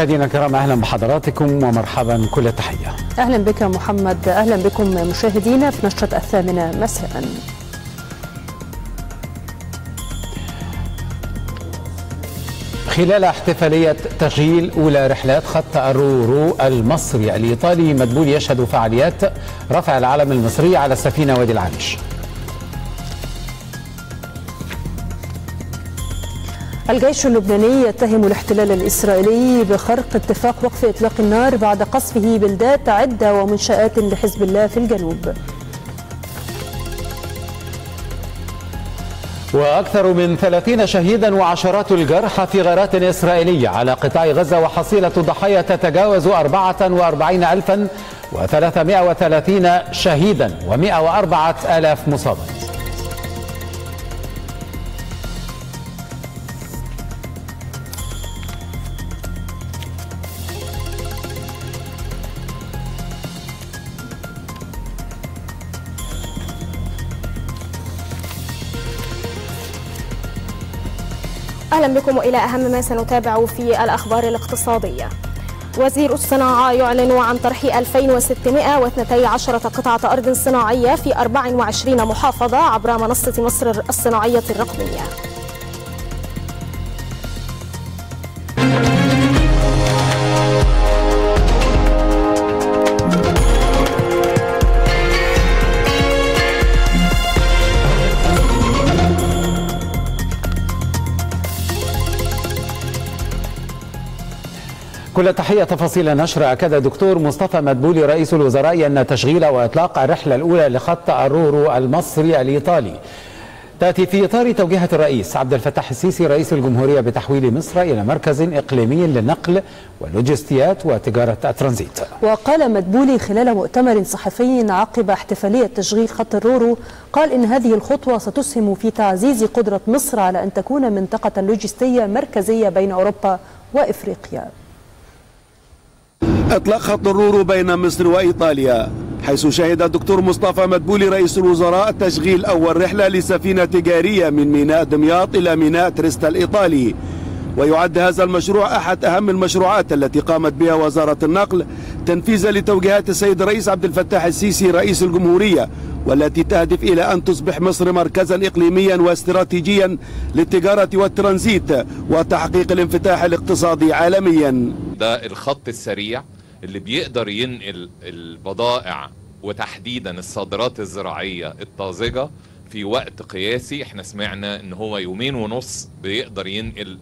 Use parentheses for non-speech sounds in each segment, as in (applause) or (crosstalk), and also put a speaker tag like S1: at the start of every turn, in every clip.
S1: مشاهدينا الكرام أهلا بحضراتكم ومرحبا كل التحيه.
S2: أهلا بك محمد أهلا بكم مشاهدينا في نشرة الثامنه مساء.
S1: خلال احتفالية تشغيل أولى رحلات خط الرورو المصري الإيطالي مدبول يشهد فعاليات رفع العلم المصري على السفينة وادي العريش
S2: الجيش اللبناني يتهم الاحتلال الإسرائيلي بخرق اتفاق وقف إطلاق النار بعد قصفه بلدات عدة ومنشآت لحزب الله في الجنوب.
S1: وأكثر من 30 شهيدا وعشرات الجرحى في غارات إسرائيلية على قطاع غزة وحصيلة الضحايا تتجاوز 44330 شهيدا و104 ألاف مصابا
S3: أهلا بكم وإلى أهم ما سنتابع في الأخبار الاقتصادية. وزير الصناعة يعلن عن طرح 2612 قطعة أرض صناعية في 24 محافظة عبر منصة مصر الصناعية الرقمية.
S1: كل تحية تفاصيل نشر أكد دكتور مصطفى مدبولي رئيس الوزراء أن تشغيل وإطلاق الرحلة الأولى لخط الرورو المصري الإيطالي. تأتي في إطار توجيهات الرئيس عبد الفتاح السيسي رئيس الجمهورية بتحويل مصر إلى مركز إقليمي للنقل واللوجستيات وتجارة الترانزيت.
S2: وقال مدبولي خلال مؤتمر صحفي عقب احتفالية تشغيل خط الرورو قال إن هذه الخطوة ستسهم في تعزيز قدرة مصر على أن تكون منطقة لوجستية مركزية بين أوروبا وإفريقيا.
S4: اطلاق خط الرورو بين مصر وإيطاليا حيث شهد الدكتور مصطفى مدبولي رئيس الوزراء تشغيل أول رحلة لسفينة تجاريه من ميناء دمياط إلى ميناء تريستا الايطالي ويعد هذا المشروع أحد أهم المشروعات التي قامت بها وزارة النقل تنفيذا لتوجيهات السيد الرئيس عبد الفتاح السيسي رئيس الجمهورية. والتي تهدف إلى أن تصبح مصر مركزا اقليميا واستراتيجيا للتجارة والترانزيت وتحقيق الانفتاح الاقتصادي عالميا.
S5: ده الخط السريع اللي بيقدر ينقل البضائع وتحديدا الصادرات الزراعية الطازجة في وقت قياسي إحنا سمعنا إن هو يومين ونص بيقدر ينقل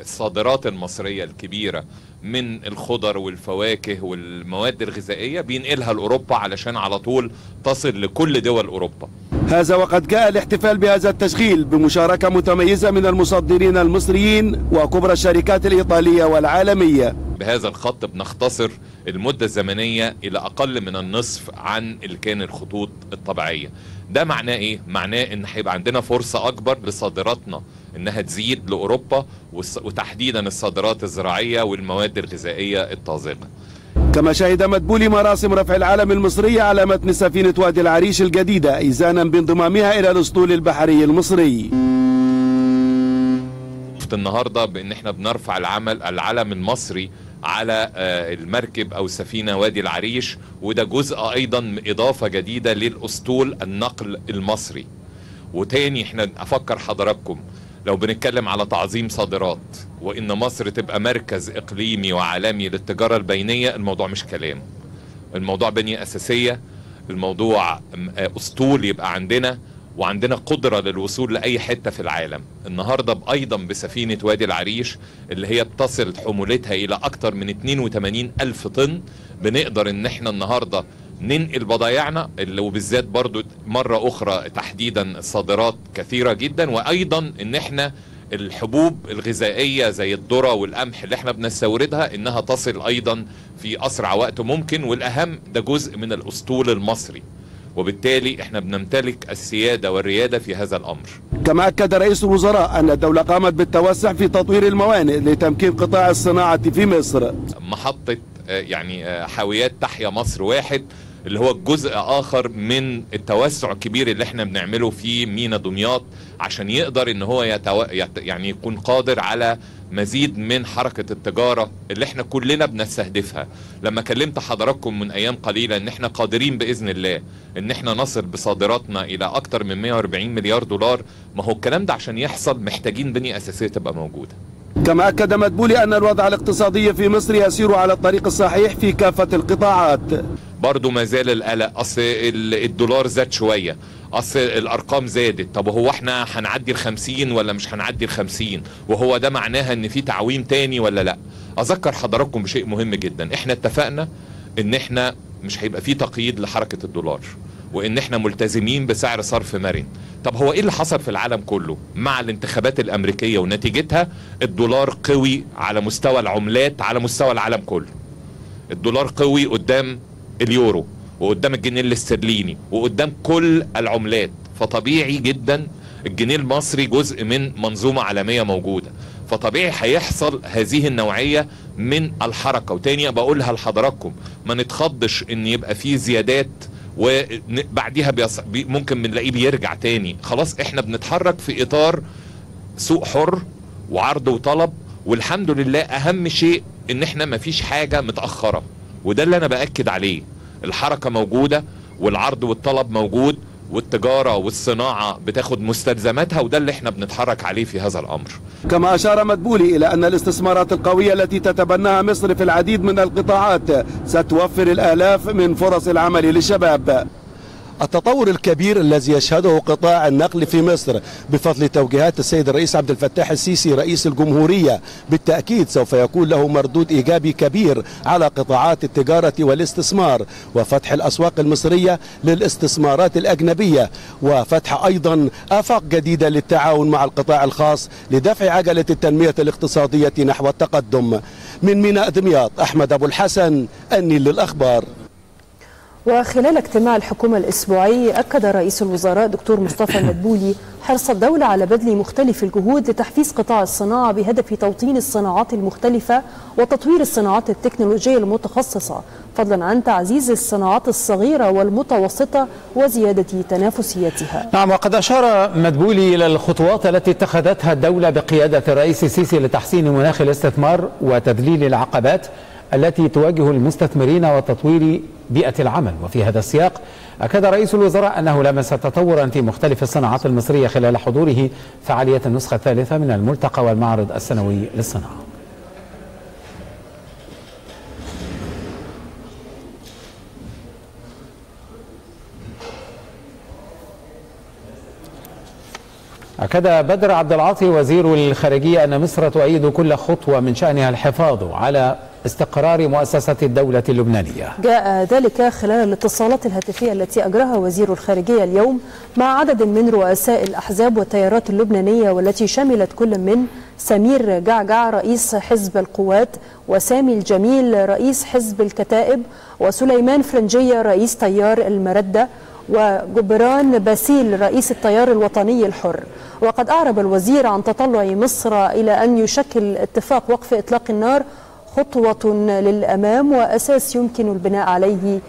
S5: الصادرات المصرية الكبيرة من الخضر والفواكه والمواد الغذائية بينقلها لأوروبا علشان على طول تصل لكل دول أوروبا.
S4: هذا وقد جاء الاحتفال بهذا التشغيل بمشاركة متميزة من المصدرين المصريين وكبرى الشركات الإيطالية والعالمية.
S5: بهذا الخط بنختصر المدة الزمنية إلى أقل من النصف عن اللي كان الخطوط الطبيعية. ده معناه إيه؟ معناه إن هيبقى عندنا فرصة أكبر لصادراتنا إنها تزيد لأوروبا وتحديدا الصادرات الزراعية والمواد الغذائية الطازجة
S4: كما شهد مدبولي مراسم رفع العلم المصري على متن سفينة وادي العريش الجديدة إيزانا بانضمامها إلى الأسطول البحري المصري
S5: النهارده بإن إحنا بنرفع العمل العلم المصري على المركب أو سفينة وادي العريش وده جزء أيضا إضافة جديدة للأسطول النقل المصري. وتاني إحنا أفكر حضراتكم لو بنتكلم على تعظيم صادرات وإن مصر تبقى مركز إقليمي وعالمي للتجارة البينية الموضوع مش كلام. الموضوع بنية أساسية الموضوع أسطول يبقى عندنا. وعندنا قدرة للوصول لأي حتة في العالم. النهاردة أيضا بسفينة وادي العريش اللي هي بتصل حمولتها إلى أكثر من 82 ألف طن. بنقدر إن إحنا النهاردة ننقل بضايعنا اللي وبالذات برضو مرة أخرى تحديدا الصادرات كثيرة جدا. وأيضا إن إحنا الحبوب الغذائية زي الذرة والقمح اللي إحنا بنستوردها إنها تصل أيضا في أسرع وقت ممكن. والأهم ده جزء من الأسطول المصري. وبالتالي إحنا بنمتلك السيادة والريادة في هذا الأمر.
S4: كما أكد رئيس الوزراء أن الدولة قامت بالتوسع في تطوير الموانئ لتمكين قطاع الصناعة في مصر.
S5: محطة يعني حاويات تحيا مصر واحد اللي هو جزء آخر من التوسع الكبير اللي إحنا بنعمله في مينا دمياط عشان يقدر إن هو يتو... يت... يعني يكون قادر على مزيد من حركة التجارة اللي إحنا كلنا بنستهدفها. لما كلمت حضراتكم من أيام قليلة إن إحنا قادرين بإذن الله إن إحنا نصل بصادراتنا إلى أكتر من 140 مليار دولار ما هو الكلام ده عشان يحصل محتاجين بنية أساسية تبقى موجودة.
S4: كما أكد مدبولي أن الوضع الاقتصادي في مصر يسير على الطريق الصحيح في كافة القطاعات.
S5: برضو ما زال القلق. أصل الدولار زاد شوية. أصل الأرقام زادت. طب هو إحنا هنعدي ال 50 ولا مش هنعدي ال 50 وهو ده معناها إن في تعويم تاني ولا لأ؟ أذكر حضراتكم بشيء مهم جدا. إحنا اتفقنا إن إحنا مش هيبقى في تقييد لحركة الدولار وإن إحنا ملتزمين بسعر صرف مرن. طب هو إيه اللي حصل في العالم كله؟ مع الانتخابات الأمريكية ونتيجتها الدولار قوي على مستوى العملات على مستوى العالم كله. الدولار قوي قدام اليورو وقدام الجنيه الاسترليني وقدام كل العملات. فطبيعي جدا الجنيه المصري جزء من منظومة عالمية موجودة. فطبيعي هيحصل هذه النوعية من الحركة. وتاني بقولها لحضراتكم ما نتخضش إن يبقى في زيادات وبعديها بيص... بي ممكن بنلاقيه بيرجع تاني. خلاص إحنا بنتحرك في إطار سوق حر وعرض وطلب والحمد لله أهم شيء إن إحنا مفيش حاجة متأخرة. وده اللي أنا بأكد عليه الحركة موجودة والعرض والطلب موجود والتجارة والصناعة بتاخد مستلزماتها وده اللي إحنا بنتحرك عليه في هذا الأمر.
S4: كما أشار مدبولي إلى أن الاستثمارات القوية التي تتبناها مصر في العديد من القطاعات ستوفر الآلاف من فرص العمل للشباب. التطور الكبير الذي يشهده قطاع النقل في مصر بفضل توجيهات السيد الرئيس عبد الفتاح السيسي رئيس الجمهورية. بالتأكيد سوف يكون له مردود إيجابي كبير على قطاعات التجارة والاستثمار وفتح الأسواق المصرية للاستثمارات الأجنبية وفتح أيضا آفاق جديدة للتعاون مع القطاع الخاص لدفع عجلة التنمية الاقتصادية نحو التقدم. من ميناء دمياط أحمد أبو الحسن النيل للأخبار.
S2: وخلال اجتماع الحكومة الأسبوعي أكد رئيس الوزراء دكتور مصطفى المدبولي حرص الدولة على بذل مختلف الجهود لتحفيز قطاع الصناعة بهدف توطين الصناعات المختلفة وتطوير الصناعات التكنولوجية المتخصصة فضلا عن تعزيز الصناعات الصغيرة والمتوسطة وزيادة تنافسيتها.
S1: نعم وقد أشار مدبولي إلى الخطوات التي اتخذتها الدولة بقيادة الرئيس السيسي لتحسين مناخ الاستثمار وتذليل العقبات التي تواجه المستثمرين وتطوير بيئة العمل. وفي هذا السياق أكد رئيس الوزراء أنه لمس تطورا في مختلف الصناعات المصرية خلال حضوره فعالية النسخة الثالثة من الملتقى والمعرض السنوي للصناعة. أكد بدر عبد العاطي وزير الخارجية أن مصر تؤيد كل خطوة من شأنها الحفاظ على استقرار مؤسسة الدولة اللبنانية.
S2: جاء ذلك خلال الاتصالات الهاتفية التي أجراها وزير الخارجية اليوم مع عدد من رؤساء الأحزاب والتيارات اللبنانية والتي شملت كل من سمير جعجع رئيس حزب القوات وسامي الجميل رئيس حزب الكتائب وسليمان فرنجية رئيس تيار المردة وجبران باسيل رئيس التيار الوطني الحر. وقد أعرب الوزير عن تطلع مصر إلى أن يشكل اتفاق وقف إطلاق النار خطوة للأمام وأساس يمكن البناء عليه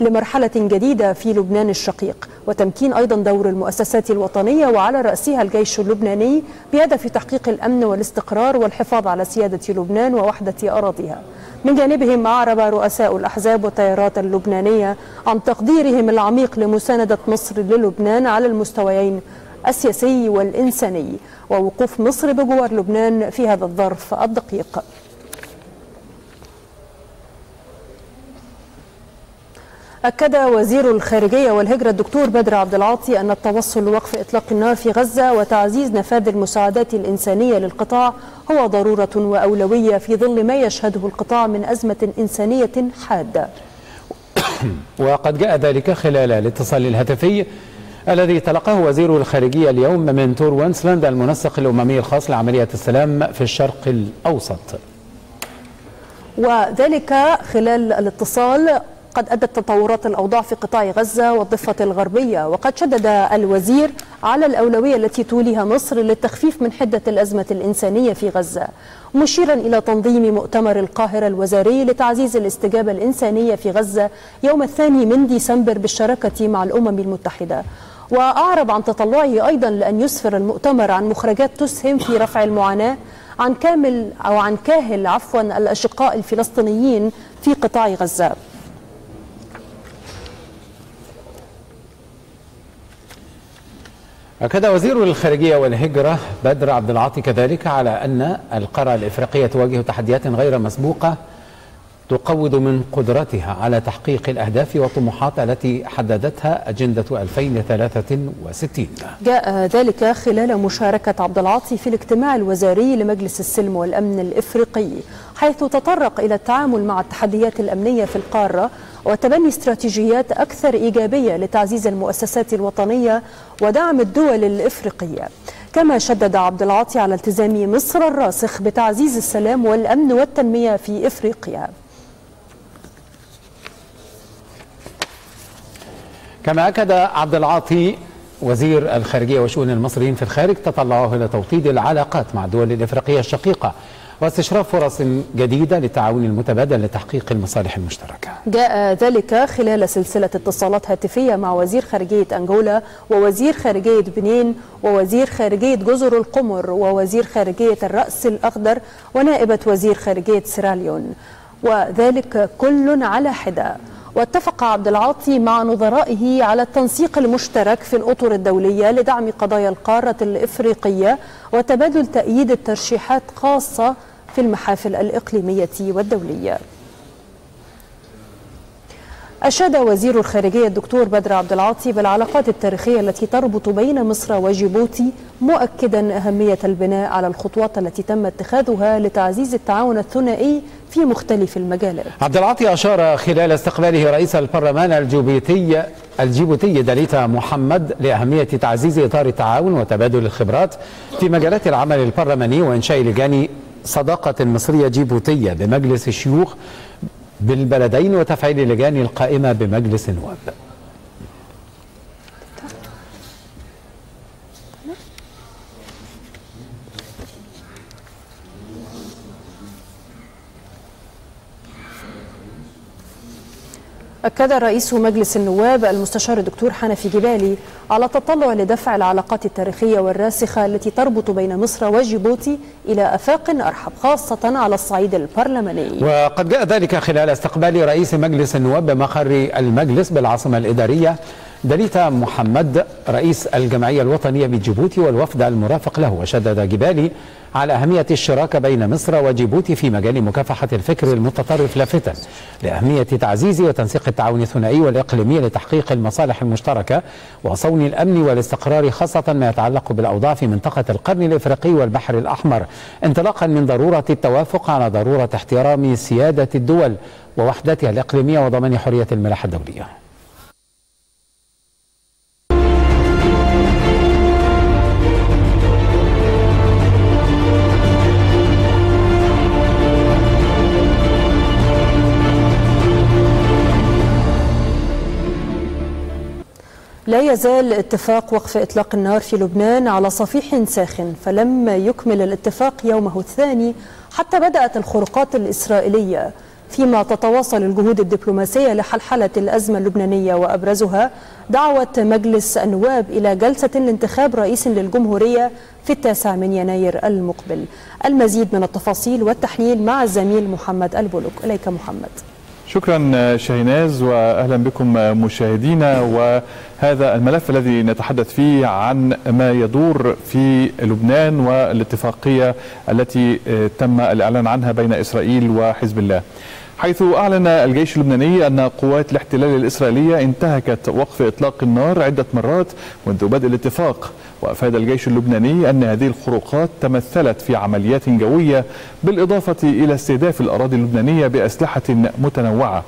S2: لمرحلة جديدة في لبنان الشقيق. وتمكين أيضا دور المؤسسات الوطنية وعلى رأسها الجيش اللبناني بهدف تحقيق الأمن والاستقرار والحفاظ على سيادة لبنان ووحدة أراضيها. من جانبهم أعرب رؤساء الأحزاب والتيارات اللبنانية عن تقديرهم العميق لمساندة مصر للبنان على المستويين السياسي والإنساني ووقوف مصر بجوار لبنان في هذا الظرف الدقيق. أكد وزير الخارجية والهجرة الدكتور بدر عبد العاطي أن التوصل لوقف إطلاق النار في غزة وتعزيز نفاذ المساعدات الإنسانية للقطاع هو ضرورة وأولوية في ظل ما يشهده القطاع من أزمة إنسانية حادة. (coughs)
S1: وقد جاء ذلك خلال الاتصال الهاتفي الذي تلقاه وزير الخارجية اليوم من تور وينسلاند المنسق الأممي الخاص لعملية السلام في الشرق الأوسط.
S2: وذلك خلال الاتصال وقد أدت تطورات الأوضاع في قطاع غزة والضفة الغربية وقد شدد الوزير على الأولوية التي توليها مصر للتخفيف من حدة الأزمة الإنسانية في غزة مشيرا إلى تنظيم مؤتمر القاهرة الوزاري لتعزيز الاستجابة الإنسانية في غزة يوم الثاني من ديسمبر بالشراكة مع الأمم المتحدة. وأعرب عن تطلعه أيضا لأن يسفر المؤتمر عن مخرجات تسهم في رفع المعاناة عن كامل أو عن كاهل عفوا الأشقاء الفلسطينيين في قطاع غزة.
S1: أكد وزير الخارجية والهجرة بدر عبد العاطي كذلك على أن القارة الإفريقية تواجه تحديات غير مسبوقة تقوض من قدرتها على تحقيق الأهداف والطموحات التي حددتها أجندة 2063
S2: جاء ذلك خلال مشاركة عبد العاطي في الاجتماع الوزاري لمجلس السلم والأمن الإفريقي حيث تطرق إلى التعامل مع التحديات الأمنية في القارة وتبني استراتيجيات أكثر إيجابية لتعزيز المؤسسات الوطنية ودعم الدول الإفريقية. كما شدد عبد العاطي على التزام مصر الراسخ بتعزيز السلام والأمن والتنمية في إفريقيا.
S1: كما أكد عبد العاطي وزير الخارجية وشؤون المصريين في الخارج تطلعه إلى توطيد العلاقات مع الدول الإفريقية الشقيقة. واستشراف فرص جديدة للتعاون المتبادل لتحقيق المصالح المشتركة.
S2: جاء ذلك خلال سلسلة اتصالات هاتفية مع وزير خارجية أنغولا ووزير خارجية بنين ووزير خارجية جزر القمر ووزير خارجية الرأس الأخضر ونائبة وزير خارجية سيراليون. وذلك كل على حدة. واتفق عبد العاطي مع نظرائه على التنسيق المشترك في الأطر الدولية لدعم قضايا القارة الإفريقية وتبادل تأييد الترشيحات خاصة في المحافل الإقليمية والدولية. أشاد وزير الخارجية الدكتور بدر عبد العاطي بالعلاقات التاريخية التي تربط بين مصر وجيبوتي مؤكدا أهمية البناء على الخطوات التي تم اتخاذها لتعزيز التعاون الثنائي في مختلف المجالات.
S1: عبد العاطي أشار خلال استقباله رئيس البرلمان الجيبوتي الجيبوتي داليتا محمد لأهمية تعزيز إطار التعاون وتبادل الخبرات في مجالات العمل البرلماني وإنشاء لجان صداقة مصرية جيبوتية بمجلس الشيوخ بالبلدين وتفعيل اللجان القائمة بمجلس النواب
S2: أكد رئيس مجلس النواب المستشار الدكتور حنفي جبالي على تطلع لدفع العلاقات التاريخية والراسخة التي تربط بين مصر وجيبوتي إلى أفاق أرحب خاصة على الصعيد البرلماني.
S1: وقد جاء ذلك خلال استقبال رئيس مجلس النواب بمقر المجلس بالعاصمة الإدارية دليتا محمد رئيس الجمعية الوطنية بجيبوتي والوفد المرافق له وشدد جبالي على أهمية الشراكة بين مصر وجيبوتي في مجال مكافحة الفكر المتطرف لافتا لأهمية تعزيز وتنسيق التعاون الثنائي والإقليمي لتحقيق المصالح المشتركة وصون الأمن والاستقرار خاصة ما يتعلق بالأوضاع في منطقة القرن الإفريقي والبحر الأحمر انطلاقا من ضرورة التوافق على ضرورة احترام سيادة الدول ووحدتها الإقليمية وضمان حرية الملاحة الدولية.
S2: لا يزال اتفاق وقف إطلاق النار في لبنان على صفيح ساخن فلم يكمل الاتفاق يومه الثاني حتى بدأت الخروقات الإسرائيلية. فيما تتواصل الجهود الدبلوماسية لحلحلة الأزمة اللبنانية وأبرزها دعوة مجلس النواب إلى جلسة لانتخاب رئيس للجمهورية في التاسع من يناير المقبل. المزيد من التفاصيل والتحليل مع الزميل محمد البلوك. إليك محمد.
S6: شكرا شاهيناز واهلا بكم مشاهدينا وهذا الملف الذي نتحدث فيه عن ما يدور في لبنان والاتفاقية التي تم الإعلان عنها بين إسرائيل وحزب الله. حيث أعلن الجيش اللبناني أن قوات الاحتلال الإسرائيلية انتهكت وقف إطلاق النار عدة مرات منذ بدء الاتفاق وأفاد الجيش اللبناني أن هذه الخروقات تمثلت في عمليات جويه بالإضافة إلى استهداف الأراضي اللبنانية بأسلحة متنوعة.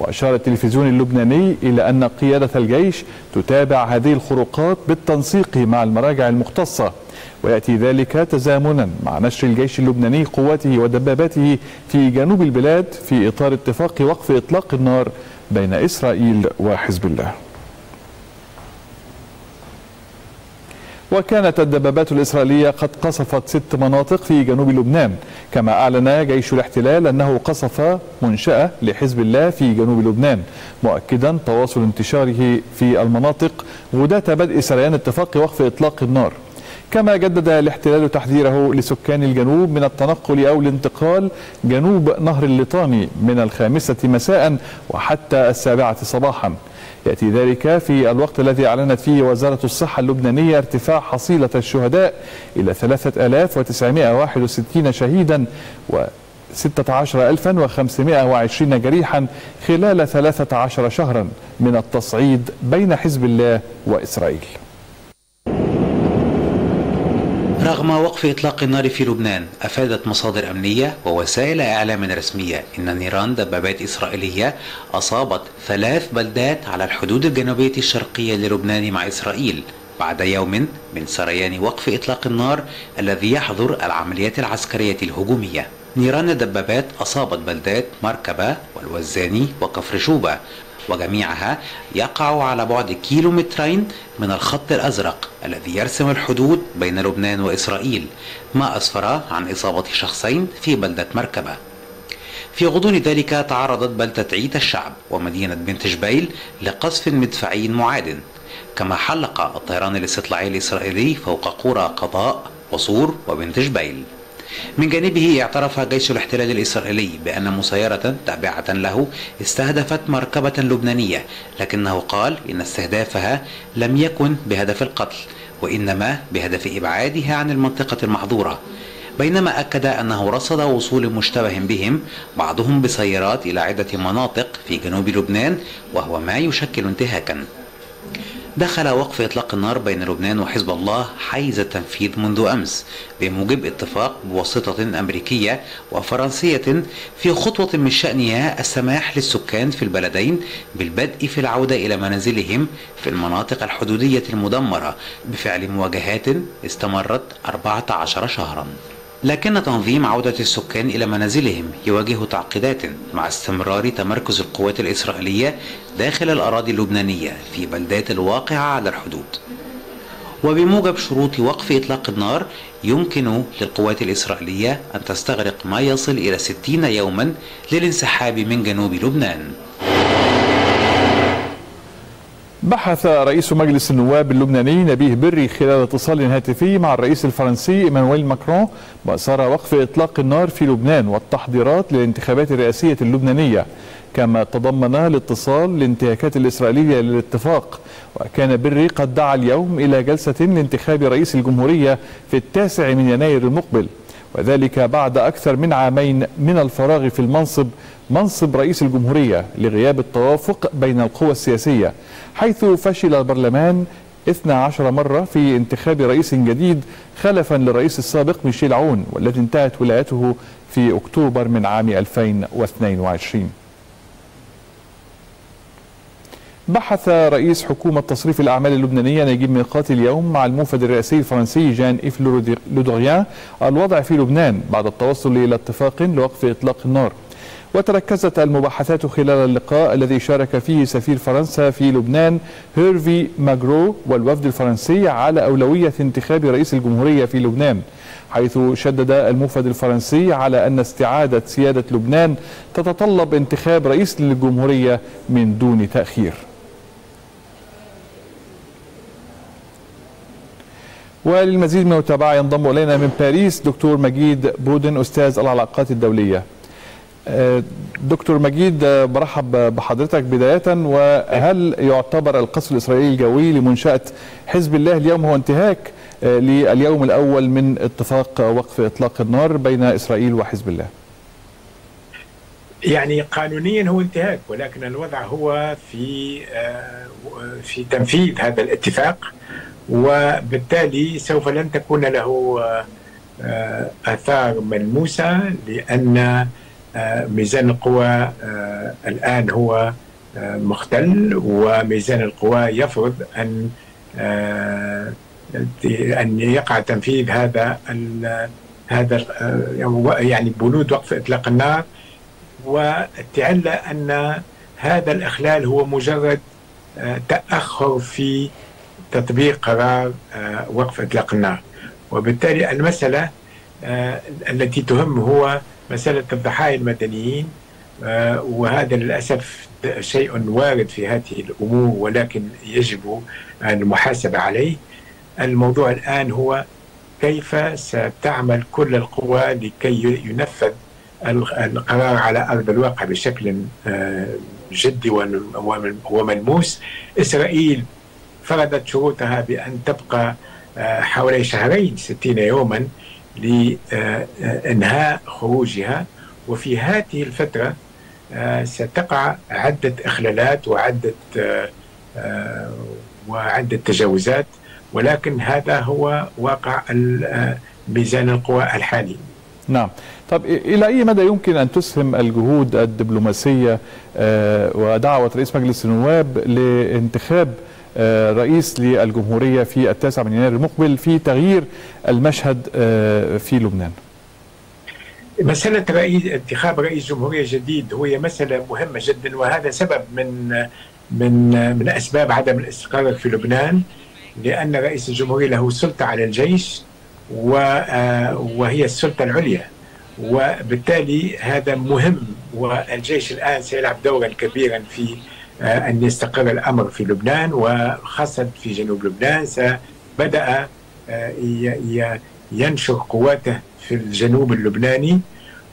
S6: وأشار التلفزيون اللبناني إلى أن قيادة الجيش تتابع هذه الخروقات بالتنسيق مع المراجع المختصة ويأتي ذلك تزامنا مع نشر الجيش اللبناني قواته ودباباته في جنوب البلاد في إطار اتفاق وقف إطلاق النار بين إسرائيل وحزب الله. وكانت الدبابات الإسرائيلية قد قصفت ست مناطق في جنوب لبنان كما أعلن جيش الاحتلال أنه قصف منشأة لحزب الله في جنوب لبنان مؤكدا تواصل انتشاره في المناطق غداة بدء سريان اتفاق وقف إطلاق النار. كما جدد الاحتلال تحذيره لسكان الجنوب من التنقل أو الانتقال جنوب نهر الليطاني من الخامسة مساء وحتى السابعة صباحا. يأتي ذلك في الوقت الذي أعلنت فيه وزارة الصحة اللبنانية ارتفاع حصيلة الشهداء إلى 3961 شهيدا و 16520 جريحا خلال 13 شهرا من التصعيد بين حزب الله وإسرائيل.
S7: رغم وقف إطلاق النار في لبنان أفادت مصادر أمنية ووسائل إعلام رسمية إن نيران دبابات إسرائيلية أصابت ثلاث بلدات على الحدود الجنوبية الشرقية للبنان مع إسرائيل بعد يوم من سريان وقف إطلاق النار الذي يحظر العمليات العسكرية الهجومية. نيران الدبابات أصابت بلدات مركبة والوزاني وكفر شوبة وجميعها يقع على بعد كيلومترين من الخط الأزرق الذي يرسم الحدود بين لبنان وإسرائيل ما أسفر عن إصابة شخصين في بلدة مركبة. في غضون ذلك تعرضت بلدة عيت الشعب ومدينة بنت جبيل لقصف مدفعي معاد كما حلق الطيران الاستطلاعي الإسرائيلي فوق قرى قضاء وصور وبنت جبيل. من جانبه اعترف جيش الاحتلال الإسرائيلي بأن مسيرة تابعة له استهدفت مركبة لبنانية لكنه قال إن استهدافها لم يكن بهدف القتل وإنما بهدف إبعادها عن المنطقة المحظورة. بينما أكد أنه رصد وصول مشتبه بهم بعضهم بسيارات إلى عدة مناطق في جنوب لبنان وهو ما يشكل انتهاكا. دخل وقف إطلاق النار بين لبنان وحزب الله حيز التنفيذ منذ أمس بموجب اتفاق بواسطة أمريكية وفرنسية في خطوة من شأنها السماح للسكان في البلدين بالبدء في العودة إلى منازلهم في المناطق الحدودية المدمرة بفعل مواجهات استمرت 14 شهرا. لكن تنظيم عودة السكان إلى منازلهم يواجه تعقيدات مع استمرار تمركز القوات الإسرائيلية داخل الأراضي اللبنانية في بلدات الواقعة على الحدود. وبموجب شروط وقف إطلاق النار يمكن للقوات الإسرائيلية أن تستغرق ما يصل إلى 60 يوما للانسحاب من جنوب لبنان.
S6: بحث رئيس مجلس النواب اللبناني نبيه بري خلال اتصال هاتفي مع الرئيس الفرنسي إيمانويل ماكرون مسار وقف إطلاق النار في لبنان والتحضيرات للانتخابات الرئاسية اللبنانية. كما تضمن الاتصال الانتهاكات الإسرائيلية للاتفاق وكان بري قد دعا اليوم إلى جلسة لانتخاب رئيس الجمهورية في التاسع من يناير المقبل. وذلك بعد أكثر من عامين من الفراغ في المنصب منصب رئيس الجمهورية لغياب التوافق بين القوى السياسية حيث فشل البرلمان 12 مرة في انتخاب رئيس جديد خلفا للرئيس السابق ميشيل عون والذي انتهت ولايته في أكتوبر من عام 2022 بحث رئيس حكومة تصريف الأعمال اللبنانية نجيب ميقاتي اليوم مع الموفد الرئاسي الفرنسي جان إيف لودوريان الوضع في لبنان بعد التوصل إلى اتفاق لوقف إطلاق النار. وتركزت المباحثات خلال اللقاء الذي شارك فيه سفير فرنسا في لبنان هيرفي ماغرو والوفد الفرنسي على أولوية انتخاب رئيس الجمهورية في لبنان حيث شدد الموفد الفرنسي على أن استعادة سيادة لبنان تتطلب انتخاب رئيس للجمهورية من دون تأخير. وللمزيد من المتابعة ينضم إلينا من باريس دكتور مجيد بودن أستاذ العلاقات الدولية. دكتور مجيد برحب بحضرتك بداية. وهل يعتبر القصف الإسرائيلي الجوي لمنشأة حزب الله اليوم هو انتهاك لليوم الأول من اتفاق وقف إطلاق النار بين إسرائيل وحزب الله؟
S8: يعني قانونيا هو انتهاك ولكن الوضع هو في في تنفيذ هذا الاتفاق. وبالتالي سوف لن تكون له آثار ملموسة لأن ميزان القوى الآن هو مختل وميزان القوى يفرض أن أن يقع تنفيذ هذا هذا يعني بنود وقف إطلاق النار. والتعلة أن هذا الإخلال هو مجرد تأخر في تطبيق قرار وقف إطلاق النار. وبالتالي المسألة التي تهم هو مسألة الضحايا المدنيين وهذا للأسف شيء وارد في هذه الأمور ولكن يجب المحاسبة عليه. الموضوع الآن هو كيف ستعمل كل القوى لكي ينفذ القرار على أرض الواقع بشكل جدي وملموس. إسرائيل فرضت شروطها بأن تبقى حوالي شهرين ستين يوما لإنهاء خروجها. وفي هذه الفترة ستقع عدة إخلالات وعدة وعدة تجاوزات. ولكن هذا هو واقع ميزان القوى الحالي.
S6: نعم. طب إلى أي مدى يمكن أن تسهم الجهود الدبلوماسية ودعوة رئيس مجلس النواب لانتخاب رئيس للجمهورية في التاسع من يناير المقبل في تغيير المشهد في لبنان.
S8: مسألة رئيس انتخاب رئيس جمهورية جديد هي مسألة مهمة جدا وهذا سبب من من من أسباب عدم الاستقرار في لبنان لأن رئيس الجمهورية له سلطة على الجيش وهي السلطة العليا. وبالتالي هذا مهم والجيش الآن سيلعب دورا كبيرا في أن يستقر الأمر في لبنان وخاصة في جنوب لبنان بدأ ينشر قواته في الجنوب اللبناني.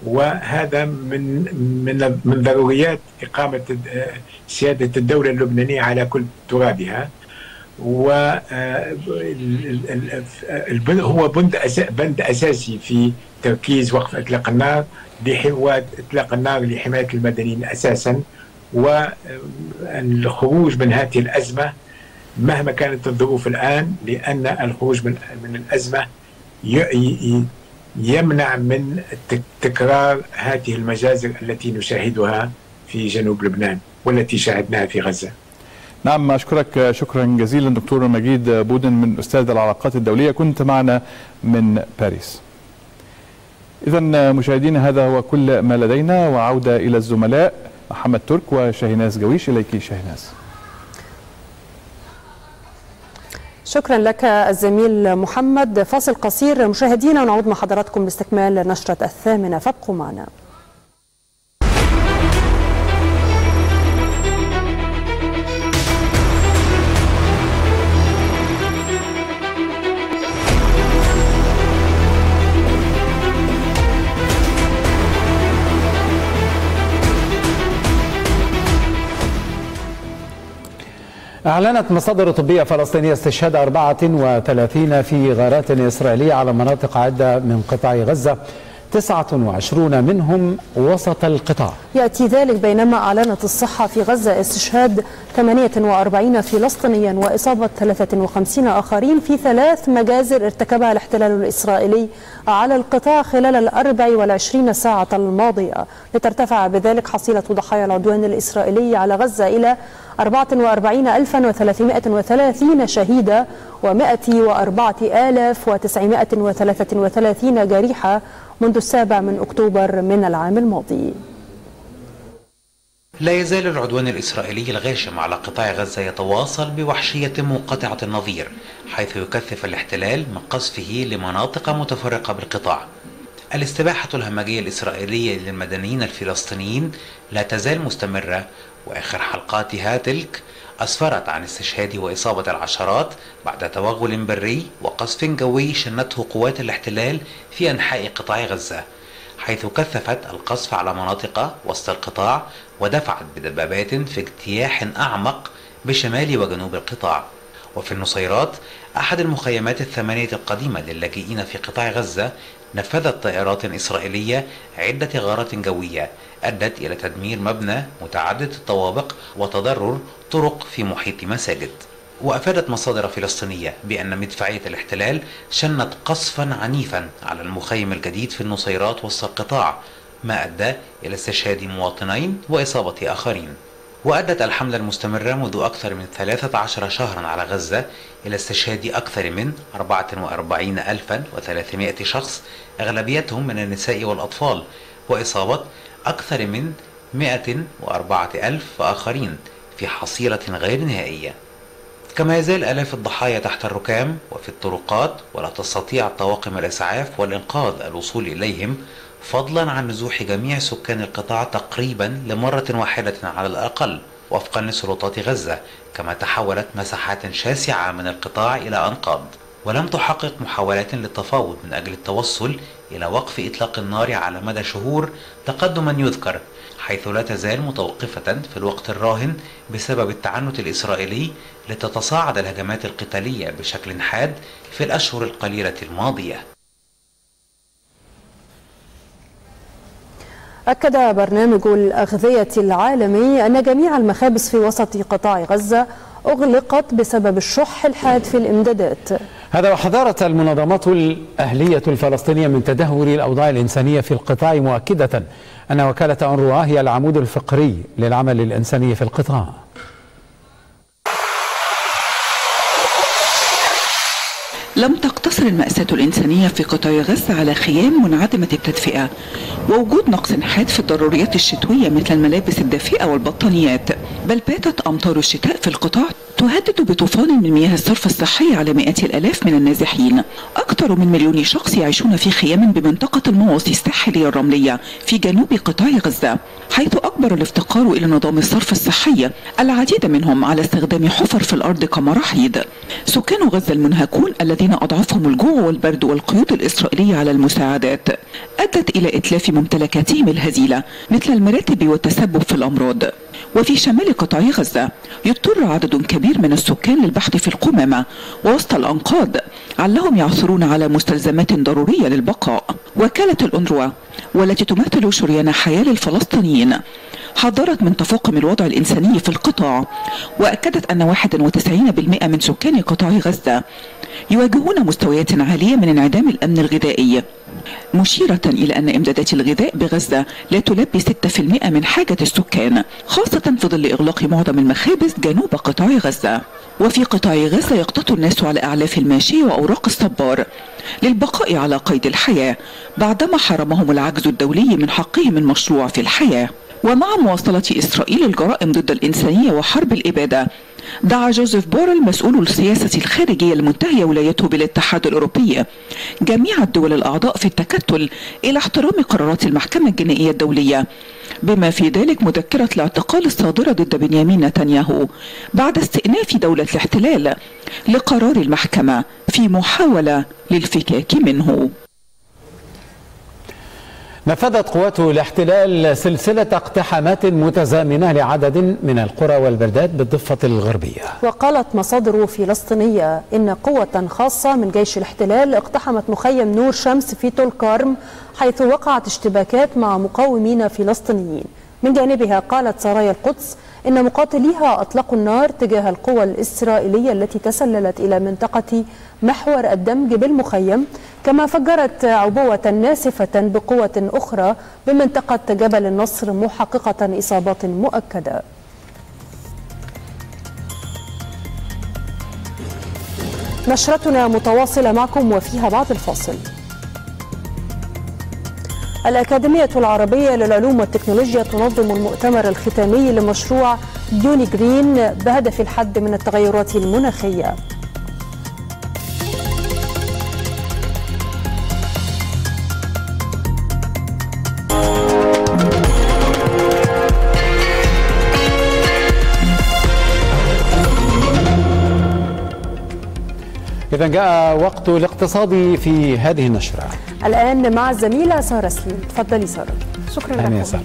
S8: وهذا من من من ضروريات إقامة سيادة الدولة اللبنانية على كل ترابها. و هو بند بند أساسي في تركيز وقف إطلاق النار اطلاق النار لحماية المدنيين أساسا. والخروج من هذه الأزمة مهما كانت الظروف الآن لأن الخروج من من الأزمة يمنع من تكرار هذه المجازر التي نشاهدها في جنوب لبنان والتي شاهدناها في غزة.
S6: نعم أشكرك. شكرا جزيلا دكتور مجيد بودن من أستاذ العلاقات الدولية. كنت معنا من باريس. إذا مشاهدينا هذا هو كل ما لدينا وعودة إلى الزملاء. محمد ترك وشاهناز جويش إليك شاهناز
S2: شكرا لك الزميل محمد. فاصل قصير. مشاهدينا ونعود مع حضراتكم لاستكمال نشرة الثامنة. فابقوا معنا.
S1: أعلنت مصادر طبية فلسطينية استشهاد 34 في غارات إسرائيلية على مناطق عدة من قطاع غزة. 29 منهم وسط القطاع.
S2: يأتي ذلك بينما أعلنت الصحة في غزة استشهاد 48 فلسطينيا وإصابة 53 آخرين في ثلاث مجازر ارتكبها الاحتلال الإسرائيلي على القطاع خلال الأربع والعشرين ساعة الماضية. لترتفع بذلك حصيلة ضحايا العدوان الإسرائيلي على غزة إلى 44330 شهيدا و104933 جريحة منذ السابع من أكتوبر من العام الماضي.
S7: لا يزال العدوان الإسرائيلي الغاشم على قطاع غزة يتواصل بوحشية منقطعة النظير حيث يكثف الاحتلال من قصفه لمناطق متفرقة بالقطاع. الاستباحة الهمجية الإسرائيلية للمدنيين الفلسطينيين لا تزال مستمرة وآخر حلقاتها تلك أسفرت عن استشهاد وإصابة العشرات بعد توغل بري وقصف جوي شنته قوات الاحتلال في أنحاء قطاع غزة حيث كثفت القصف على مناطق وسط القطاع ودفعت بدبابات في اجتياح أعمق بشمال وجنوب القطاع. وفي النصيرات أحد المخيمات الثمانية القديمة للاجئين في قطاع غزة نفذت طائرات إسرائيلية عدة غارات جوية أدت إلى تدمير مبنى متعدد الطوابق وتضرر طرق في محيط مساجد. وأفادت مصادر فلسطينية بأن مدفعية الاحتلال شنت قصفا عنيفا على المخيم الجديد في النصيرات وسط القطاع ما أدى إلى استشهاد مواطنين وإصابة آخرين. وأدت الحملة المستمرة منذ أكثر من 13 شهرا على غزة إلى استشهاد أكثر من 44300 شخص أغلبيتهم من النساء والأطفال وإصابة أكثر من 104 ألف آخرين. في حصيلة غير نهائية. كما يزال آلاف الضحايا تحت الركام وفي الطرقات ولا تستطيع طواقم الإسعاف والإنقاذ الوصول إليهم فضلا عن نزوح جميع سكان القطاع تقريبا لمرة واحدة على الأقل وفقا لسلطات غزة كما تحولت مساحات شاسعة من القطاع إلى أنقاض. ولم تحقق محاولات للتفاوض من أجل التوصل إلى وقف إطلاق النار على مدى شهور تقدما يذكر حيث لا تزال متوقفة في الوقت الراهن بسبب التعنت الإسرائيلي لتتصاعد الهجمات القتالية بشكل حاد في الأشهر القليلة الماضية.
S2: أكد برنامج الأغذية العالمي أن جميع المخابز في وسط قطاع غزة أغلقت بسبب الشح الحاد في الإمدادات.
S1: هذا وحذرت المنظمات الأهلية الفلسطينية من تدهور الأوضاع الإنسانية في القطاع مؤكدة أن وكالة أنروا هي العمود الفقري للعمل الإنساني في القطاع.
S9: لم تقتصر المأساة الإنسانية في قطاع غزة على خيام منعدمة التدفئة. ووجود نقص حاد في الضروريات الشتوية مثل الملابس الدافئة والبطانيات. بل باتت أمطار الشتاء في القطاع تهدد بطوفان من مياه الصرف الصحي على مئات الآلاف من النازحين. أكثر من مليون شخص يعيشون في خيام بمنطقة المواصي الساحلية الرملية في جنوب قطاع غزة حيث أكبر الافتقار إلى نظام الصرف الصحي العديد منهم على استخدام حفر في الأرض كمراحيض. سكان غزة المنهكون الذين أضعفهم الجوع والبرد والقيود الإسرائيلية على المساعدات أدت إلى إتلاف ممتلكاتهم الهزيلة مثل المراتب والتسبب في الأمراض. وفي شمال قطاع غزة يضطر عدد كبير من السكان للبحث في القمامة وسط الأنقاض علهم يعثرون على مستلزمات ضرورية للبقاء. وكالة الأنروا والتي تمثل شريان حياة للفلسطينيين حذرت من تفاقم الوضع الإنساني في القطاع وأكدت أن 91% من سكان قطاع غزة يواجهون مستويات عالية من انعدام الأمن الغذائي. مشيرة إلى أن إمدادات الغذاء بغزة لا تلبي 6% من حاجة السكان خاصة في ظل إغلاق معظم المخابز جنوب قطاع غزة. وفي قطاع غزة يقتطع الناس على أعلاف الماشية وأوراق الصبار للبقاء على قيد الحياة بعدما حرمهم العجز الدولي من حقهم المشروع في الحياة. ومع مواصلة إسرائيل الجرائم ضد الإنسانية وحرب الإبادة دعا جوزيف بوريل مسؤول السياسة الخارجية المنتهية ولايته بالاتحاد الأوروبي. جميع الدول الأعضاء في التكتل إلى احترام قرارات المحكمة الجنائية الدولية. بما في ذلك مذكرة الاعتقال الصادرة ضد بنيامين نتنياهو بعد استئناف دولة الاحتلال لقرار المحكمة في محاولة للفكاك منه.
S1: نفذت قوات الاحتلال سلسلة اقتحامات متزامنة لعدد من القرى والبلدات بالضفة الغربية.
S2: وقالت مصادر فلسطينية إن قوة خاصة من جيش الاحتلال اقتحمت مخيم نور شمس في طول كارم حيث وقعت اشتباكات مع مقاومين فلسطينيين. من جانبها قالت سرايا القدس إن مقاتليها أطلقوا النار تجاه القوى الإسرائيلية التي تسللت إلى منطقة محور الدمج بالمخيم كما فجرت عبوة ناسفة بقوة أخرى بمنطقة جبل النصر محققة إصابات مؤكدة. نشرتنا متواصلة معكم وفيها بعد الفاصل. الأكاديمية العربية للعلوم والتكنولوجيا تنظم المؤتمر الختامي لمشروع يوني جرين بهدف الحد من التغيرات المناخية.
S1: إذا جاء وقت الاقتصادي في هذه النشرة.
S2: الآن مع الزميلة سارة سليم. تفضلي سارة.
S3: شكرا لكم.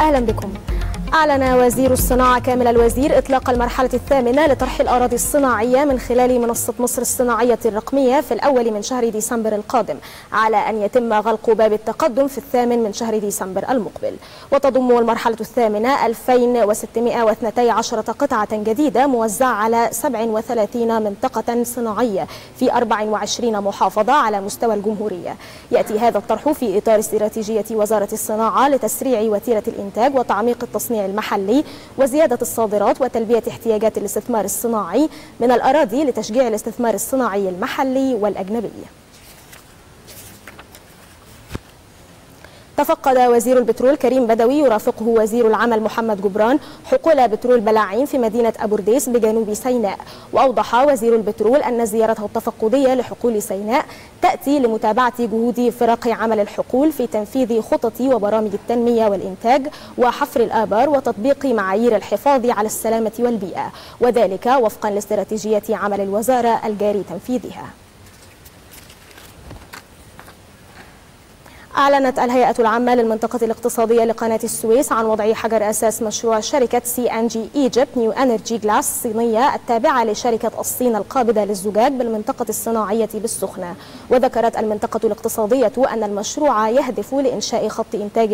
S3: أهلا بكم. أعلن وزير الصناعة كامل الوزير إطلاق المرحلة الثامنة لطرح الأراضي الصناعية من خلال منصة مصر الصناعية الرقمية في الأول من شهر ديسمبر القادم على أن يتم غلق باب التقدم في الثامن من شهر ديسمبر المقبل. وتضم المرحلة الثامنة 2612 قطعة جديدة موزعة على 37 منطقة صناعية في 24 محافظة على مستوى الجمهورية. يأتي هذا الطرح في إطار استراتيجية وزارة الصناعة لتسريع وتيرة الإنتاج وتعميق التصنيع المحلي وزيادة الصادرات وتلبية احتياجات الاستثمار الصناعي من الأراضي لتشجيع الاستثمار الصناعي المحلي والأجنبي. تفقد وزير البترول كريم بدوي يرافقه وزير العمل محمد جبران حقول بترول بلاعين في مدينة أبو رديس بجنوب سيناء. وأوضح وزير البترول أن زيارته التفقدية لحقول سيناء تأتي لمتابعة جهود فرق عمل الحقول في تنفيذ خطط وبرامج التنمية والإنتاج وحفر الآبار وتطبيق معايير الحفاظ على السلامة والبيئة وذلك وفقا لاستراتيجية عمل الوزارة الجاري تنفيذها. أعلنت الهيئة العامة للمنطقة الاقتصادية لقناة السويس عن وضع حجر أساس مشروع شركة CNG Egypt New Energy Glass الصينية التابعة لشركة الصين القابضة للزجاج بالمنطقة الصناعية بالسخنة. وذكرت المنطقة الاقتصادية أن المشروع يهدف لإنشاء خط إنتاج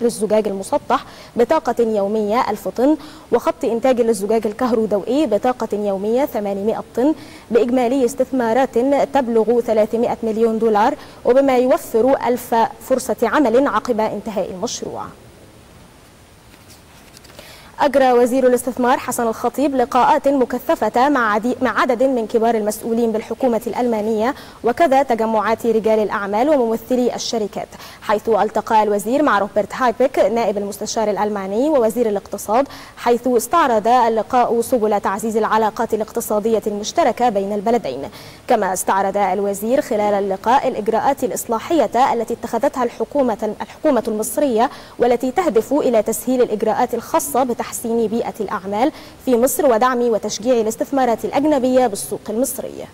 S3: للزجاج المسطح بطاقة يومية 1000 طن وخط إنتاج للزجاج الكهروضوئي بطاقة يومية 800 طن بإجمالي استثمارات تبلغ 300 مليون دولار وبما يوفر 1000 فرصة عمل عقب انتهاء المشروع. أجرى وزير الاستثمار حسن الخطيب لقاءات مكثفة مع مع عدد من كبار المسؤولين بالحكومة الألمانية وكذا تجمعات رجال الأعمال وممثلي الشركات حيث ألتقى الوزير مع روبرت هايبك نائب المستشار الألماني ووزير الاقتصاد حيث استعرض اللقاء سبل تعزيز العلاقات الاقتصادية المشتركة بين البلدين. كما استعرض الوزير خلال اللقاء الإجراءات الإصلاحية التي اتخذتها الحكومة الحكومة المصرية والتي تهدف إلى تسهيل الإجراءات الخاصة بتحسين بيئة الأعمال في مصر ودعم وتشجيع الاستثمارات الأجنبية بالسوق المصرية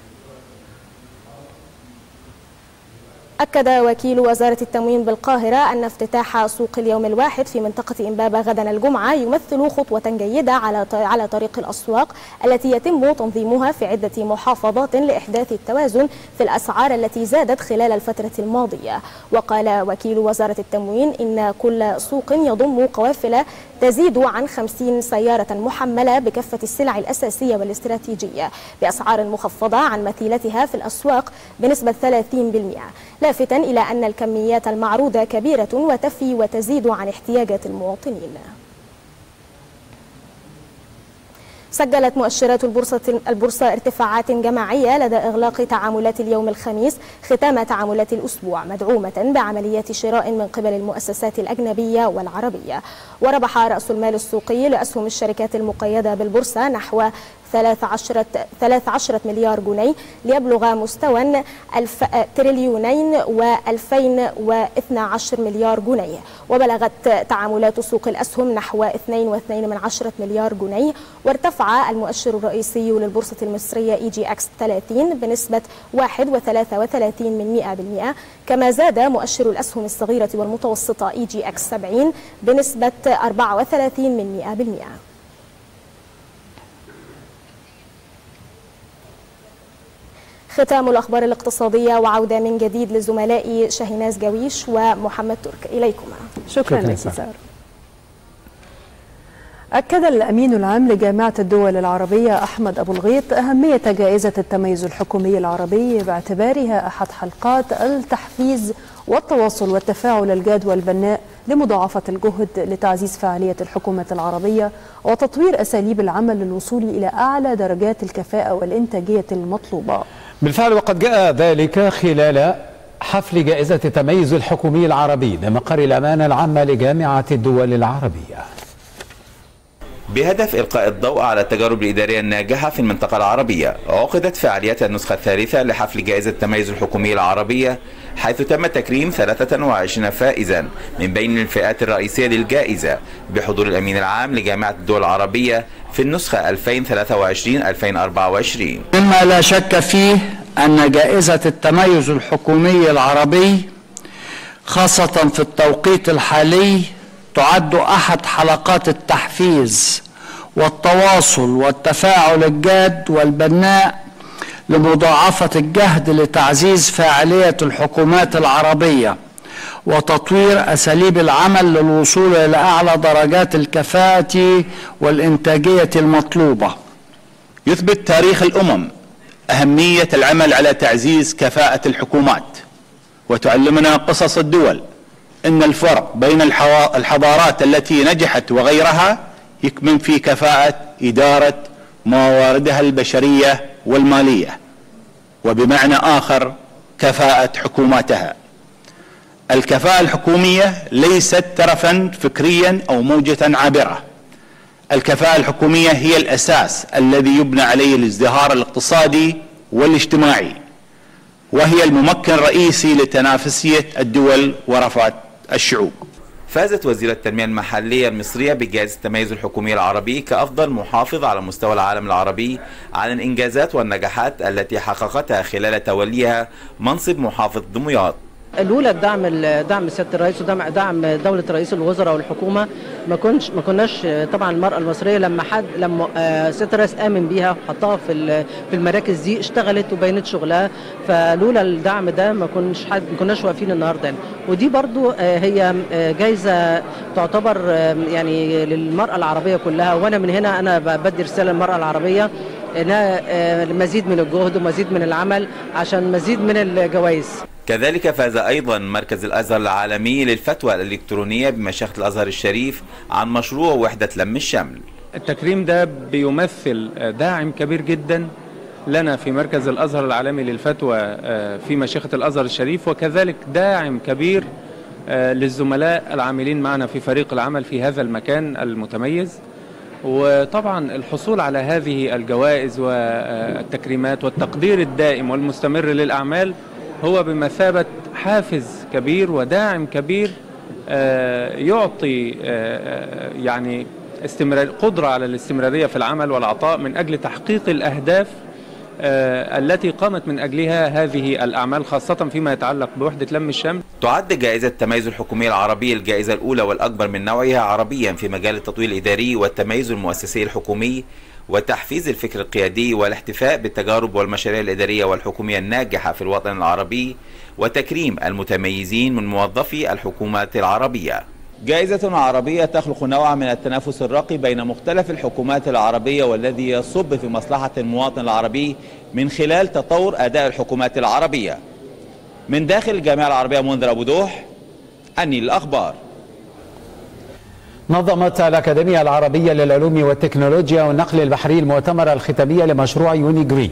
S3: أكد وكيل وزارة التموين بالقاهرة أن افتتاح سوق اليوم الواحد في منطقة إمبابة غدا الجمعة يمثل خطوة جيدة على على طريق الأسواق التي يتم تنظيمها في عدة محافظات لإحداث التوازن في الأسعار التي زادت خلال الفترة الماضية. وقال وكيل وزارة التموين إن كل سوق يضم قوافل تزيد عن 50 سيارة محملة بكافة السلع الأساسية والاستراتيجية بأسعار مخفضة عن مثيلتها في الأسواق بنسبة 30% لافتا إلى أن الكميات المعروضة كبيرة وتفي وتزيد عن احتياجات المواطنين. سجلت مؤشرات البورصة البورصة ارتفاعات جماعية لدى إغلاق تعاملات اليوم الخميس ختام تعاملات الأسبوع مدعومة بعمليات شراء من قبل المؤسسات الأجنبية والعربية. وربح رأس المال السوقي لأسهم الشركات المقيدة بالبورصة نحو 13 13 مليار جنيه ليبلغ مستوى تريليونين و2012 مليار جنيه. وبلغت تعاملات سوق الأسهم نحو 2.2 مليار جنيه. وارتفع المؤشر الرئيسي للبورصة المصرية EGX 30 بنسبة 1.33 من 100% كما زاد مؤشر الأسهم الصغيرة والمتوسطة EGX 70 بنسبة 34 من ختام الأخبار الاقتصادية وعودة من جديد لزملائي شاهيناز جويش ومحمد ترك. إليكما.
S2: شكرا لك. سارة. أكد الأمين العام لجامعة الدول العربية أحمد أبو الغيط أهمية جائزة التميز الحكومي العربي باعتبارها أحد حلقات التحفيز والتواصل والتفاعل الجاد والبناء لمضاعفة الجهد لتعزيز فعالية الحكومة العربية وتطوير أساليب العمل للوصول إلى أعلى درجات الكفاءة والإنتاجية المطلوبة.
S1: بالفعل وقد جاء ذلك خلال حفل جائزة التميز الحكومي العربي بمقر الأمانة العامة لجامعة الدول العربية.
S10: بهدف إلقاء الضوء على التجارب الإدارية الناجحة في المنطقة العربية عقدت فعاليات النسخة الثالثة لحفل جائزة التميز الحكومي العربية حيث تم تكريم 23 فائزا من بين الفئات الرئيسية للجائزة بحضور الأمين العام لجامعة الدول العربية في النسخة 2023-2024
S11: مما لا شك فيه أن جائزة التميز الحكومي العربي خاصة في التوقيت الحالي تعد أحد حلقات التحفيز والتواصل والتفاعل الجاد والبناء لمضاعفة الجهد لتعزيز فاعلية الحكومات العربية. وتطوير أساليب العمل للوصول إلى أعلى درجات الكفاءة والإنتاجية المطلوبة.
S12: يثبت تاريخ الأمم أهمية العمل على تعزيز كفاءة الحكومات. وتعلمنا قصص الدول إن الفرق بين الحضارات التي نجحت وغيرها يكمن في كفاءة إدارة مواردها البشرية والمالية وبمعنى آخر كفاءة حكوماتها. الكفاءة الحكومية ليست ترفا فكريا أو موجة عابرة. الكفاءة الحكومية هي الأساس الذي يبنى عليه الازدهار الاقتصادي والاجتماعي وهي الممكن الرئيسي لتنافسية الدول ورفعة الشعوب.
S10: فازت وزيرة التنمية المحلية المصرية بجائزة التميز الحكومي العربي كأفضل محافظ على مستوى العالم العربي عن الإنجازات والنجاحات التي حققتها خلال توليها منصب محافظ دمياط.
S13: الأولى دعم دعم سيادة الرئيس ودعم دعم دولة رئيس الوزراء والحكومة. ما كنش ما كناش طبعا المرأة المصرية لما حد لما سيادة الرئيس آمن بيها وحطها في في المراكز دي اشتغلت وبينت شغلها. فلولا الدعم ده ما كناش حد ما كناش واقفين النهارده. ودي برضو هي جايزة تعتبر يعني للمرأة العربية كلها. وأنا من هنا أنا بدي رسالة للمرأة العربية. إنها مزيد من الجهد ومزيد من العمل عشان مزيد من الجوائز.
S10: كذلك فاز أيضا مركز الأزهر العالمي للفتوى الإلكترونية بمشيخة الأزهر الشريف عن مشروع وحدة لم الشمل.
S14: التكريم ده بيمثل داعم كبير جدا لنا في مركز الأزهر العالمي للفتوى في مشيخة الأزهر الشريف وكذلك داعم كبير للزملاء العاملين معنا في فريق العمل في هذا المكان المتميز. وطبعا الحصول على هذه الجوائز والتكريمات والتقدير الدائم والمستمر للأعمال هو بمثابة حافز كبير وداعم كبير يعطي يعني استمرار قدرة على الاستمرارية في العمل والعطاء من أجل تحقيق الأهداف التي قامت من أجلها هذه الأعمال خاصة فيما يتعلق بوحدة لم الشمل
S10: تعد جائزة التميز الحكومي العربي الجائزة الأولى والأكبر من نوعها عربيا في مجال التطوير الإداري والتميز المؤسسي الحكومي وتحفيز الفكر القيادي والاحتفاء بالتجارب والمشاريع الإدارية والحكومية الناجحة في الوطن العربي وتكريم المتميزين من موظفي الحكومات العربية. جائزة عربية تخلق نوعا من التنافس الراقي بين مختلف الحكومات العربية والذي يصب في مصلحة المواطن العربي من خلال تطور أداء الحكومات العربية. من داخل الجامعة العربية منذر أبو دوح النيل الأخبار.
S1: نظمت الأكاديمية العربية للعلوم والتكنولوجيا والنقل البحري المؤتمر الختامية لمشروع يوني جرين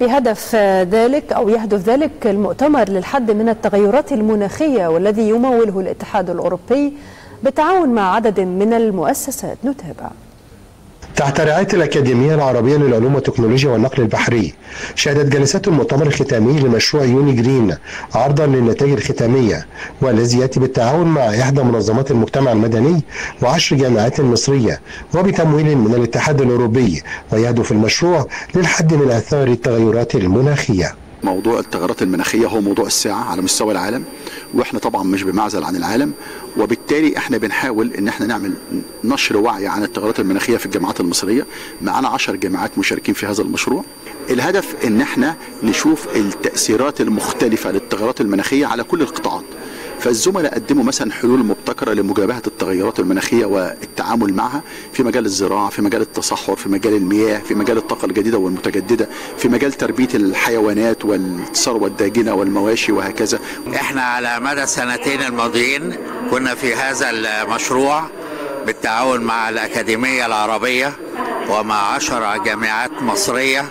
S2: بهدف ذلك أو يهدف ذلك المؤتمر للحد من التغيرات المناخية والذي يموله الاتحاد الأوروبي بالتعاون مع عدد من المؤسسات. نتابع.
S15: تحت رعاية الأكاديمية العربية للعلوم والتكنولوجيا والنقل البحري شهدت جلسات المؤتمر الختامي لمشروع يوني جرين عرضا للنتائج الختامية والذي يأتي بالتعاون مع إحدى منظمات المجتمع المدني وعشر جامعات مصرية وبتمويل من الاتحاد الأوروبي ويهدف المشروع للحد من آثار التغيرات المناخية.
S16: موضوع التغيرات المناخية هو موضوع الساعة على مستوى العالم وإحنا طبعا مش بمعزل عن العالم وبالتالي إحنا بنحاول إن إحنا نعمل نشر وعي عن التغيرات المناخية في الجامعات المصرية. معانا 10 جامعات مشاركين في هذا المشروع. الهدف إن إحنا نشوف التأثيرات المختلفة للتغيرات المناخية على كل القطاعات. فالزملاء قدموا مثلا حلول مبتكرة لمجابهة التغيرات المناخية والتعامل معها في مجال الزراعة، في مجال التصحر، في مجال المياه، في مجال الطاقة الجديدة والمتجددة، في مجال تربية الحيوانات والثروة الداجنة والمواشي وهكذا.
S17: إحنا على مدى السنتين الماضيين كنا في هذا المشروع بالتعاون مع الأكاديمية العربية ومع عشر جامعات مصرية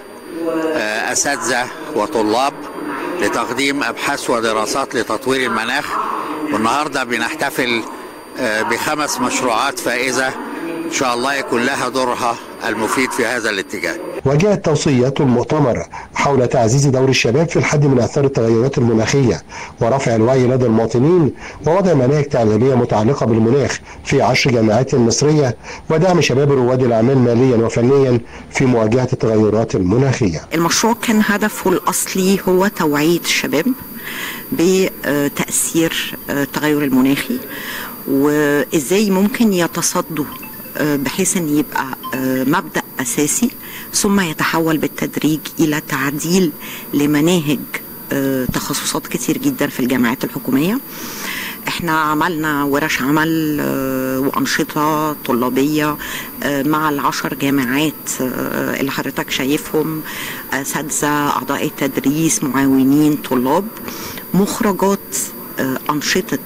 S17: أساتذة وطلاب لتقديم أبحاث ودراسات لتطوير المناخ والنهاردة بنحتفل بخمس مشروعات فائزة إن شاء الله يكون لها دورها المفيد في هذا الاتجاه
S15: وجاءت توصيات المؤتمر حول تعزيز دور الشباب في الحد من آثار التغيرات المناخية ورفع الوعي لدى المواطنين ووضع مناهج تعليمية متعلقة بالمناخ في عشر جامعات مصرية ودعم شباب رواد الأعمال ماليا وفنيا في مواجهة التغيرات المناخية.
S18: المشروع كان هدفه الأصلي هو توعية الشباب بتأثير التغير المناخي وإزاي ممكن يتصدوا بحيث إن يبقى مبدأ أساسي ثم يتحول بالتدريج إلى تعديل لمناهج تخصصات كتير جدا في الجامعات الحكومية. إحنا عملنا ورش عمل وأنشطة طلابية مع العشر جامعات اللي حضرتك شايفهم اساتذه أعضاء التدريس معاونين طلاب مخرجات أنشطة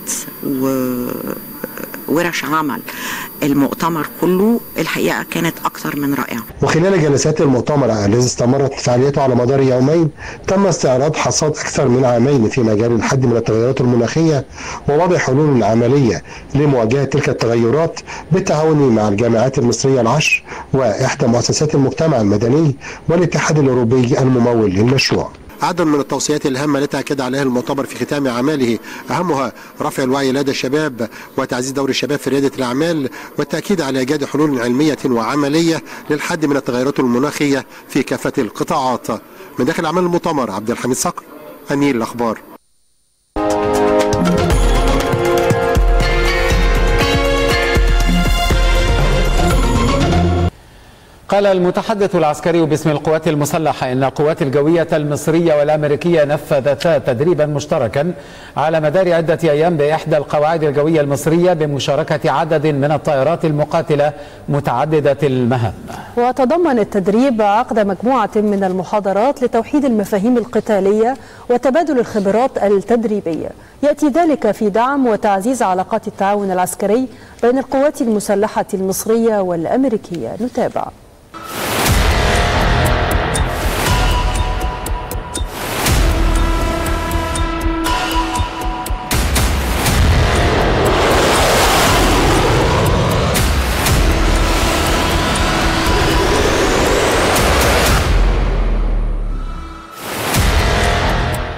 S18: و ورش عمل المؤتمر كله الحقيقة كانت أكثر من رائعة.
S15: وخلال جلسات المؤتمر الذي استمرت فعاليته على مدار يومين تم استعراض حصاد أكثر من عامين في مجال الحد من التغيرات المناخية ووضع حلول عملية لمواجهة تلك التغيرات بالتعاون مع الجامعات المصرية العشر وإحدى مؤسسات المجتمع المدني والاتحاد الأوروبي الممول للمشروع. عدد من التوصيات الهامة التي أكد عليها المؤتمر في ختام أعماله. أهمها رفع الوعي لدى الشباب وتعزيز دور الشباب في ريادة الأعمال والتأكيد على إيجاد حلول علمية وعملية للحد من التغيرات المناخية في كافة القطاعات. من داخل أعمال المؤتمر عبد الحميد صقر النيل الأخبار.
S1: قال المتحدث العسكري باسم القوات المسلحة إن القوات الجوية المصرية والأمريكية نفذتا تدريبا مشتركا على مدار عدة أيام بإحدى القواعد الجوية المصرية بمشاركة عدد من الطائرات المقاتلة متعددة المهام.
S2: وتضمن التدريب عقد مجموعة من المحاضرات لتوحيد المفاهيم القتالية وتبادل الخبرات التدريبية. يأتي ذلك في دعم وتعزيز علاقات التعاون العسكري بين القوات المسلحة المصرية والأمريكية. نتابع.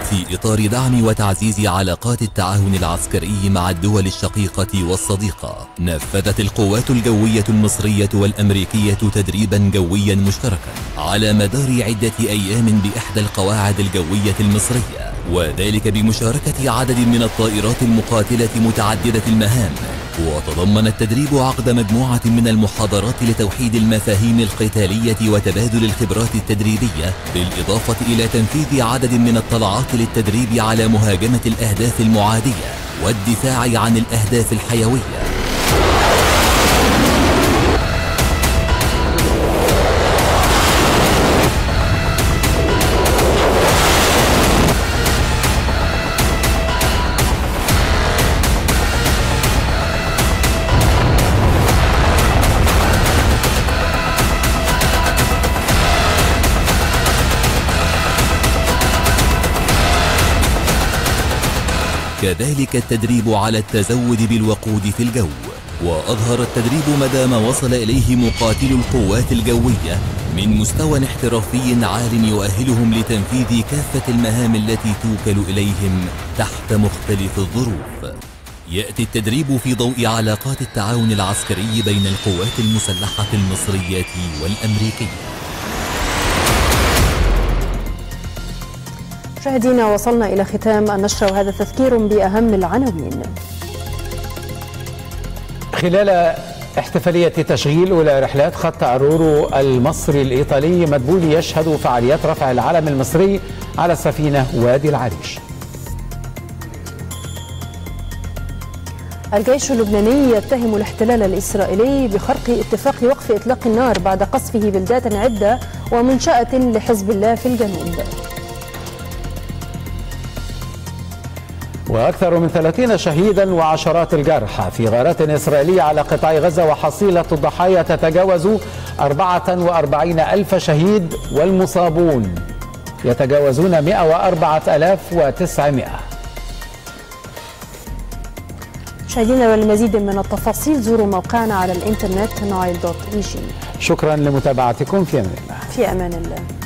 S19: في إطار دعم وتعزيز علاقات التعاون العسكري مع الدول الشقيقة والصديقة. نفذت القوات الجوية المصرية والأمريكية تدريبا جويا مشتركا على مدار عدة أيام بإحدى القواعد الجوية المصرية وذلك بمشاركة عدد من الطائرات المقاتلة متعددة المهام. وتضمن التدريب عقد مجموعة من المحاضرات لتوحيد المفاهيم القتالية وتبادل الخبرات التدريبية بالإضافة إلى تنفيذ عدد من الطلعات للتدريب على مهاجمة الأهداف المعادية والدفاع عن الأهداف الحيوية. كذلك التدريب على التزود بالوقود في الجو. وأظهر التدريب مدى ما وصل إليه مقاتلو القوات الجوية من مستوى احترافي عال يؤهلهم لتنفيذ كافة المهام التي توكل إليهم تحت مختلف الظروف. يأتي التدريب في ضوء علاقات التعاون العسكري بين القوات المسلحة المصرية والأمريكية.
S2: مشاهدينا وصلنا إلى ختام النشرة وهذا تذكير بأهم العناوين.
S1: خلال احتفالية تشغيل أولى رحلات خط أرورو المصري الإيطالي مدبولي يشهد فعاليات رفع العلم المصري على السفينة وادي العريش.
S2: الجيش اللبناني يتهم الاحتلال الإسرائيلي بخرق اتفاق وقف إطلاق النار بعد قصفه بلدات عدة ومنشأة لحزب الله في الجنوب.
S1: وأكثر من 30 شهيدا وعشرات الجرحى في غارات إسرائيلية على قطاع غزة وحصيلة الضحايا تتجاوز 44 ألف شهيد والمصابون. يتجاوزون 104900
S2: مشاهدينا والمزيد من التفاصيل زوروا موقعنا على الإنترنت نايل دوت إي جي.
S1: شكرا لمتابعتكم في أمان الله.
S2: في أمان الله.